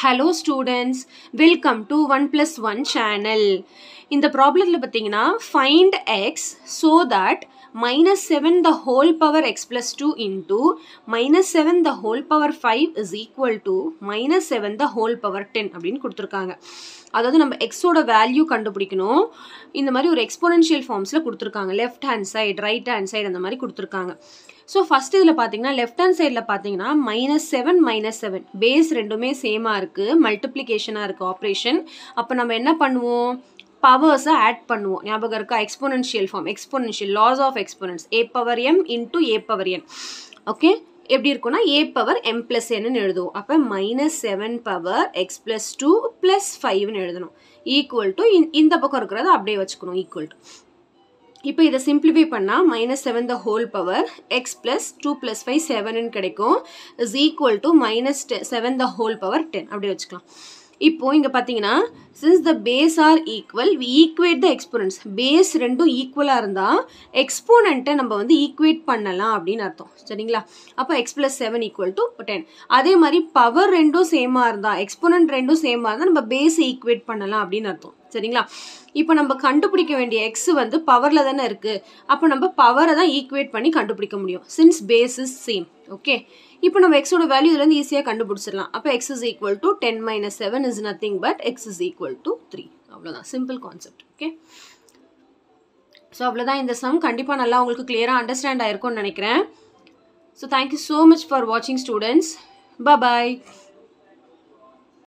Hello students, welcome to 1 plus 1 channel. இந்த ப்ராப்ளத்தில் பார்த்தீங்கன்னா find x so that minus seven the whole power x plus two into minus seven the whole power five is equal to minus seven the whole power ten அப்படின்னு கொடுத்துருக்காங்க. அதாவது நம்ம எக்ஸோட value கண்டுபிடிக்கணும். இந்த மாதிரி ஒரு எக்ஸ்போனன்ஷியல் ஃபார்ம்ஸில் கொடுத்துருக்காங்க. Left hand side right hand side அந்த மாதிரி கொடுத்துருக்காங்க. ஸோ ஃபஸ்ட் இதில் பார்த்தீங்கன்னா லெஃப்ட் ஹேண்ட் சைடில் பார்த்தீங்கன்னா minus seven minus seven base ரெண்டுமே சேமாக இருக்குது மல்டிப்ளிகேஷனாக இருக்குது ஆப்ரேஷன் அப்போ நம்ம என்ன பண்ணுவோம்? பவர்ஸை ஆட் பண்ணுவோம். ஞாபகம் இருக்கா? Exponential form exponential laws of exponents a power m into a power n okay எப்படி இருக்கும்னா ஏ பவர் எம் பிளஸ் என்னன்னு எழுதுவோம். அப்போ minus seven power x plus two plus ஃபைவ்னு எழுதணும். ஈக்குவல் டு இந்த பக்கம் இருக்கிறத அப்படியே வச்சுக்கணும் ஈக்குவல் டு இப்போ இதை சிம்பிளிஃபை பண்ணால் minus seven the whole power x plus two plus five செவனுன்னு கிடைக்கும். Is equal to minus seven the whole power ten அப்படியே வச்சுக்கலாம். இப்போ இங்கே பார்த்தீங்கன்னா since the base are equal we equate the exponents base ரெண்டும் ஈக்குவலாக இருந்தால் எக்ஸ்போனண்ட்டை நம்ம வந்து ஈக்குவேட் பண்ணலாம் அப்படின்னு அர்த்தம். சரிங்களா? அப்போ x plus seven equal to ten அதே மாதிரி பவர் ரெண்டும் சேமாக இருந்தால் எக்ஸ்போனன்ட் ரெண்டும் சேமாக இருந்தால் நம்ம பேஸை ஈக்குவேட் பண்ணலாம் அப்படின்னு அர்த்தம். சரிங்களா? இப்போ நம்ம கண்டுபிடிக்க வேண்டிய எக்ஸ் வந்து பவரில் தானே இருக்குது அப்போ நம்ம பவரை தான் ஈக்குவேட் பண்ணி கண்டுபிடிக்க முடியும். Since base is same okay இப்போ நம்ம எக்ஸோட வேல்யூ இதுலேருந்து ஈஸியாக கண்டுபிடிச்சிடலாம். அப்போ x is equal to ten minus seven is nothing but x is equal to three அவ்வளோதான் சிம்பிள் கான்செப்ட் ஓகே ஸோ அவ்வளோதான் இந்த சம் கண்டிப்பாக நல்லா உங்களுக்கு கிளியராக அண்டர்ஸ்டாண்ட் ஆயிருக்கும்னு நினைக்கிறேன். So thank you so much for வாட்சிங் ஸ்டூடெண்ட்ஸ் பாய்